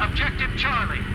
Objective Charlie.